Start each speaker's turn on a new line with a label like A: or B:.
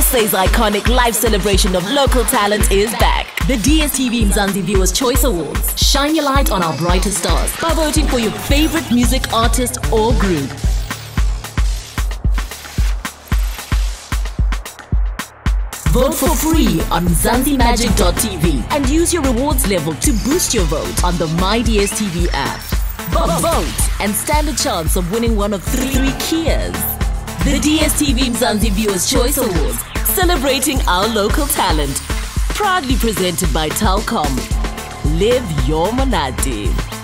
A: SA's iconic live celebration of local talent is back. The DSTV Mzansi Viewers Choice Awards. Shine your light on our brightest stars by voting for your favorite music artist or group. Vote for free on MzansiMagic.tv and use your rewards level to boost your vote on the My DSTV app. Vote and stand a chance of winning one of three, three Kias. The DSTV Mzansi Viewers Choice Awards, celebrating our local talent. Proudly presented by Telkom. Live your Monati.